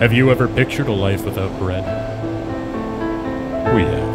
Have you ever pictured a life without bread? We have.